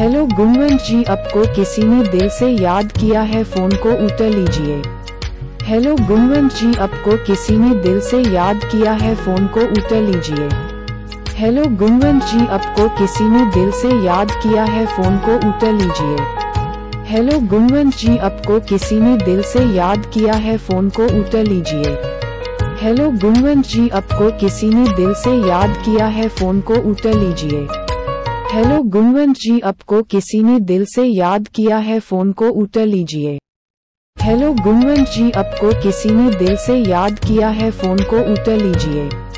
Hello गुणवंत जी, आपको किसी ने दिल से याद किया है, फ़ोन को उठा लीजिए। हेलो गुणवंत जी, आपको किसी ने दिल से याद किया है, फ़ोन को उठा लीजिए। हेलो गुणवंत जी, आपको किसी ने दिल से याद किया है, फ़ोन को उठा लीजिए। हेलो गुणवंत जी, आपको किसी ने दिल से याद किया है, फ़ोन को उठा लीजिए। हेलो गुणवंत जी, आपको किसी ने दिल से याद किया है, फ़ोन को उठा लीजिए। हेलो गुणवंत जी, आपको किसी ने दिल से याद किया है, फ़ोन को उठा लीजिए। हेलो गुणवंत जी, आपको किसी ने दिल से याद किया है, फ़ोन को उठा लीजिए।